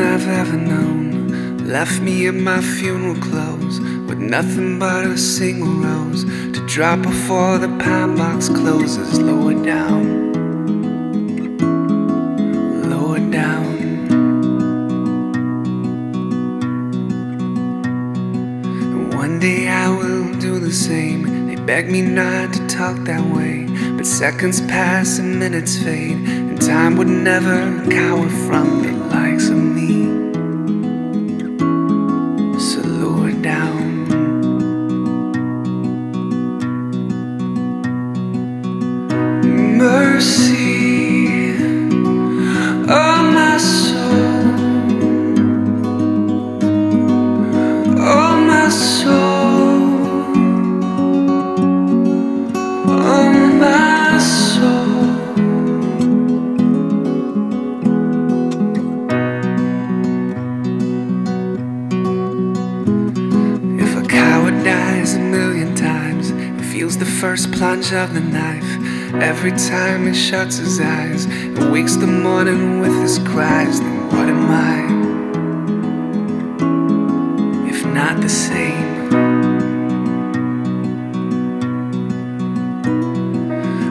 I've ever known left me in my funeral clothes with nothing but a single rose to drop before the pine box closes. Lower down, lower down. One day I will do the same. Beg me not to talk that way, but seconds pass and minutes fade, and time would never cower from the likes of me. First plunge of the knife, every time he shuts his eyes and wakes the morning with his cries, then what am I? If not the same.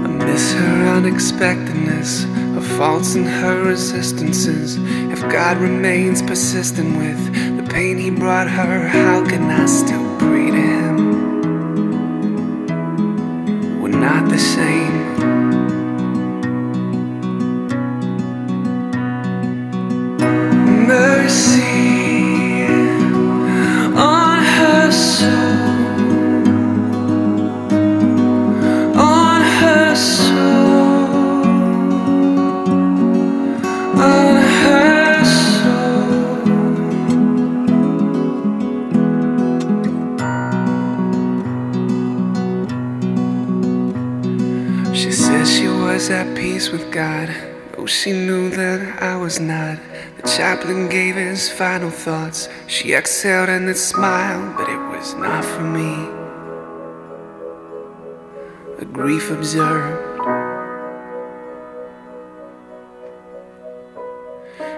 I miss her unexpectedness, her faults and her resistances. If God remains persistent with the pain he brought her, how can I still breathe to not the same. Was at peace with God. Oh, she knew that I was not. The chaplain gave his final thoughts. She exhaled and then smiled, but it was not for me. A grief observed.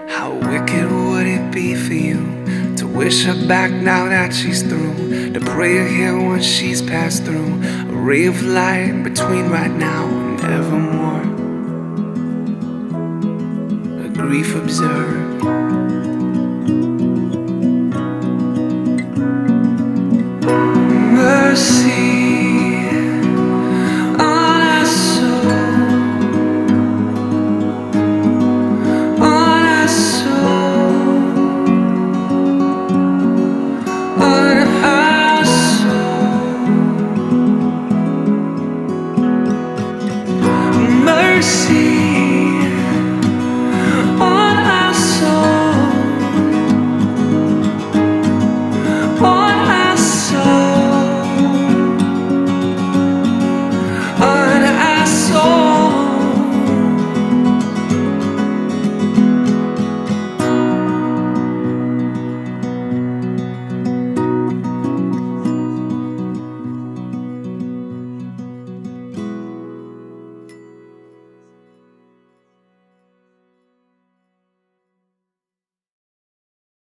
How wicked would it be for you to wish her back now that she's through? To pray her here once she's passed through a ray of light between right now grief observed. Mercy on our soul, on our soul, on our soul. Mercy.